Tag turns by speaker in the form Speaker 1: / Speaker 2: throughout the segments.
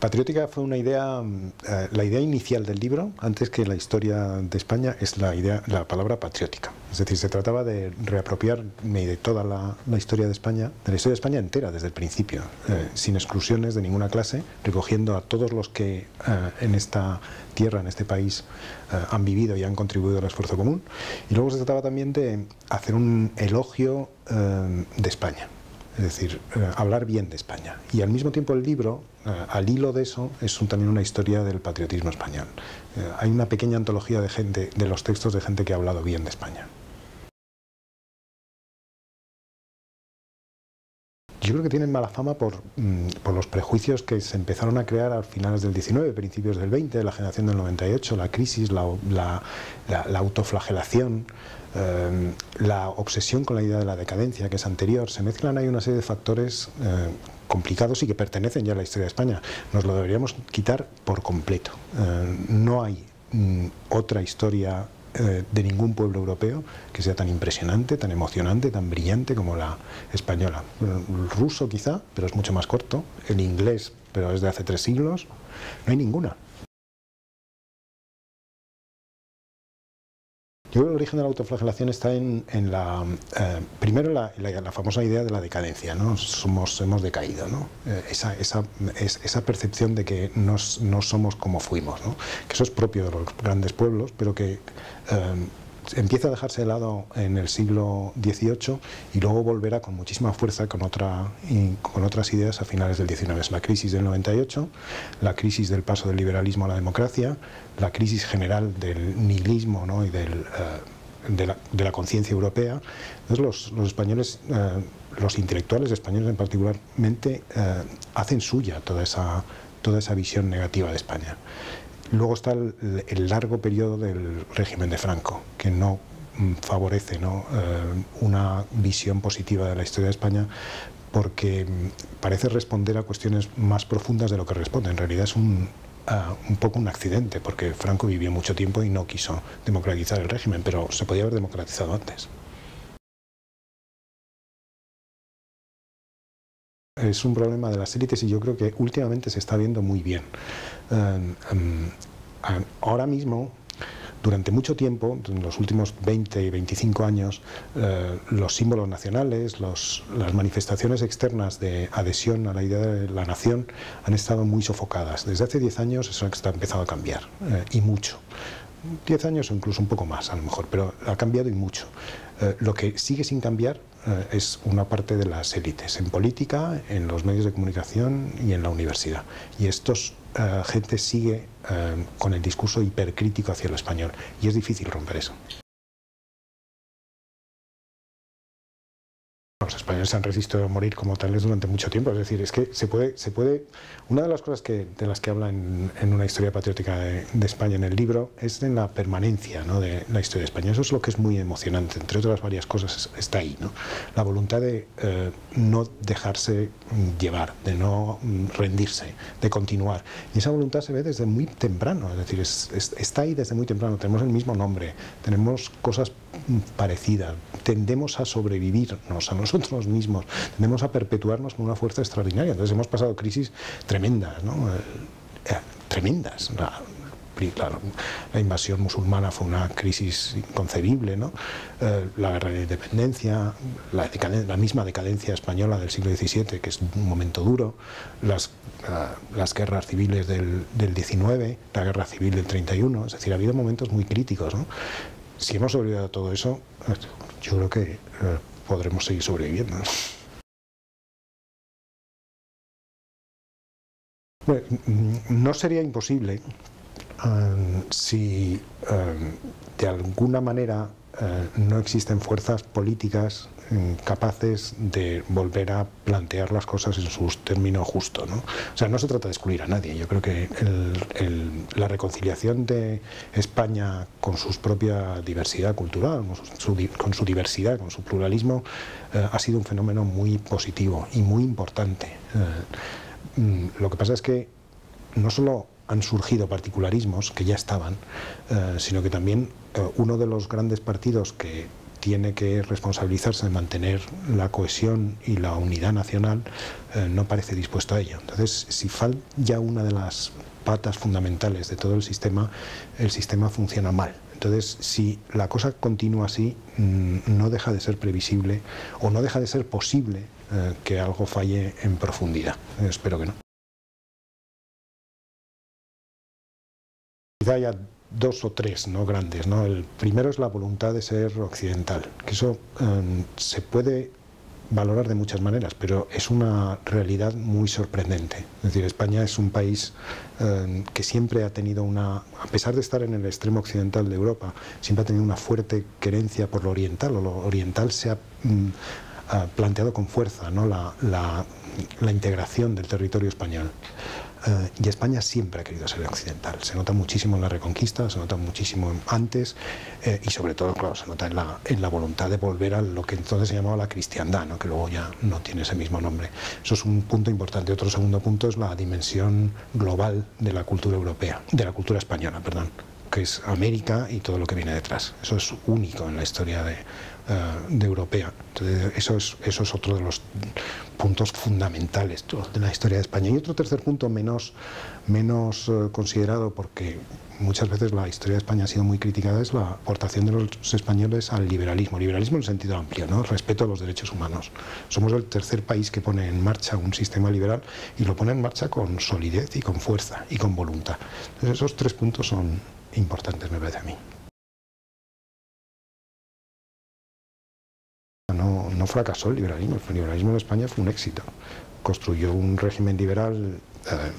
Speaker 1: Patriótica fue una idea, eh, la idea inicial del libro, antes que la historia de España, es la idea, la palabra patriótica. Es decir, se trataba de reapropiarme de toda la, historia de España, de la historia de España entera desde el principio, eh, sin exclusiones de ninguna clase, recogiendo a todos los que eh, en esta tierra, en este país, han vivido y han contribuido al esfuerzo común. Y luego se trataba también de hacer un elogio de España es decir, eh, hablar bien de España. Y al mismo tiempo el libro, eh, al hilo de eso, es también una historia del patriotismo español. Eh, hay una pequeña antología de gente, de los textos de gente que ha hablado bien de España. Yo creo que tienen mala fama por, mm, por, los prejuicios que se empezaron a crear a finales del 19, principios del 20, la generación del 98, la crisis, la, la, la autoflagelación, Em, la obsesión con la idea de la decadencia, que es anterior, se mezclan ahí una serie de factores eh, complicados y que pertenecen ya a la historia de España. Nos lo deberíamos quitar por completo. Eh, no hay mm, otra historia eh, de ningún pueblo europeo que sea tan impresionante, tan emocionante, tan brillante como la española. El ruso quizá, pero es mucho más corto. El inglés, pero es de hace tres siglos. No hay ninguna. Yo creo que el origen de la autoflagelación está en, la, eh, primero la, la, famosa idea de la decadencia, ¿no? Somos, hemos decaído, ¿no? Eh, esa, esa, esa, percepción de que no, no somos como fuimos, ¿no? que eso es propio de los grandes pueblos, pero que eh, empieza a dejarse de lado en el siglo XVIII y luego volverá con muchísima fuerza con, otra, con otras ideas a finales del XIX. Es la crisis del 98, la crisis del paso del liberalismo a la democracia, la crisis general del nihilismo ¿no? y del, eh, de la, conciencia europea. Entonces los, españoles, eh, los intelectuales españoles en particularmente, eh, hacen suya toda esa, toda esa visión negativa de España. Luego está el, largo periodo del régimen de Franco, que no mm, favorece eh, una visión positiva de la historia de España porque mm, parece responder a cuestiones más profundas de lo que responde. En realidad es un, ah, un poco un accidente, porque Franco vivió mucho tiempo y no quiso democratizar el régimen, pero se podía haber democratizado antes. es un problema de las élites y yo creo que últimamente se está viendo muy bien. Em, em, ahora mismo, durante mucho tiempo, en los últimos 20 y 25 años, eh, los símbolos nacionales, las manifestaciones externas de adhesión a la idea de la nación han estado muy sofocadas. Desde hace 10 años eso ha empezado a cambiar, eh, y mucho. 10 años o incluso un poco más a lo mejor, pero ha cambiado y mucho. Eh, lo que sigue sin cambiar es una parte de las élites, en política, en los medios de comunicación y en la universidad. Y estos eh, gente sigue con el discurso hipercrítico hacia el español y es difícil romper eso. Los españoles han resistido a morir como tales durante mucho tiempo. Es decir, es que se puede, se puede. Una de las cosas que, de las que habla en, una historia patriótica de, España en el libro es en la permanencia ¿no? de la historia de España. Eso es lo que es muy emocionante. Entre otras varias cosas está ahí. ¿no? La voluntad de eh, no dejarse llevar, de no rendirse, de continuar. Y esa voluntad se ve desde muy temprano. Es decir, está ahí desde muy temprano. Tenemos el mismo nombre, tenemos cosas parecidas, tendemos a sobrevivirnos a nosotros mismos, tendemos a perpetuarnos con una fuerza extraordinaria. Entonces hemos pasado crisis tremendas, ¿no? Eh, eh, tremendas. La, invasión musulmana fue una crisis inconcebible, ¿no? Eh, la guerra de independencia, la, misma decadencia española del siglo XVII, que es un momento duro, las, guerras civiles del, XIX, la guerra civil del 31, es decir, ha habido momentos muy críticos. ¿no? si hemos a todo eso, yo creo que podremos seguir sobreviviendo. no sería imposible eh, si eh, de alguna manera no existen fuerzas políticas capaces de volver a plantear las cosas en su término justo. ¿no? O sea, no se trata de excluir a nadie. Yo creo que la reconciliación de España con su propia diversidad cultural, con su, diversidad, con su pluralismo, eh, ha sido un fenómeno muy positivo y muy importante. Eh, mm, lo que pasa es que no solo han surgido particularismos que ya estaban, eh, sino que también uno de los grandes partidos que tiene que responsabilizarse de mantener la cohesión y la unidad nacional, eh, no parece dispuesto a ello. Entonces, si falta ya una de las patas fundamentales de todo el sistema, el sistema funciona mal. Entonces, si la cosa continúa así, mm, no deja de ser previsible o no deja de ser posible eh, que algo falle en profundidad. Espero que no. Quizá haya dos o tres no grandes. ¿no? El primero es la voluntad de ser occidental, que eso em, se puede valorar de muchas maneras, pero es una realidad muy sorprendente. Es decir, España es un país em, que siempre ha tenido una, a pesar de estar en el extremo occidental de Europa, siempre ha tenido una fuerte querencia por lo oriental, o lo oriental se ha, mm, planteado con fuerza ¿no? la, la integración del territorio español. Eh, y España siempre ha querido ser occidental. Se nota muchísimo en la Reconquista, se nota muchísimo antes eh, y sobre todo, claro, se nota en la, en la voluntad de volver a lo que entonces se llamaba la cristiandad, ¿no? que luego ya no tiene ese mismo nombre. Eso es un punto importante. Otro segundo punto es la dimensión global de la cultura europea, de la cultura española, perdón que es América y todo lo que viene detrás. Eso es único en la historia de, eh, de europea. Entonces, eso es, eso es otro de los puntos fundamentales de la historia de España. Y otro tercer punto menos, menos eh, considerado, porque muchas veces la historia de España ha sido muy criticada, es la aportación de los españoles al liberalismo. Liberalismo en sentido amplio, ¿no? respeto a los derechos humanos. Somos el tercer país que pone en marcha un sistema liberal y lo pone en marcha con solidez y con fuerza y con voluntad. Entonces, esos tres puntos son importantes, me parece a mí. no fracasó el liberalismo, el liberalismo en España fue un éxito. Construyó un régimen liberal eh,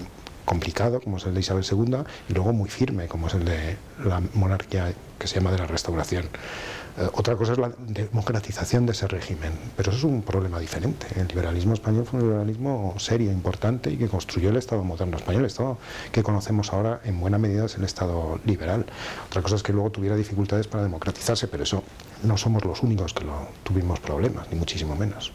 Speaker 1: complicado, como es el de Isabel II, y luego muy firme, como es el de la monarquía que se llama de la Restauración. Eh, otra cosa es la democratización de ese régimen, pero eso es un problema diferente. El liberalismo español fue un liberalismo serio, importante y que construyó el Estado moderno español. El Estado que conocemos ahora en buena medida es el Estado liberal. Otra cosa es que luego tuviera dificultades para democratizarse, pero eso no somos los únicos que lo tuvimos problemas, ni muchísimo menos.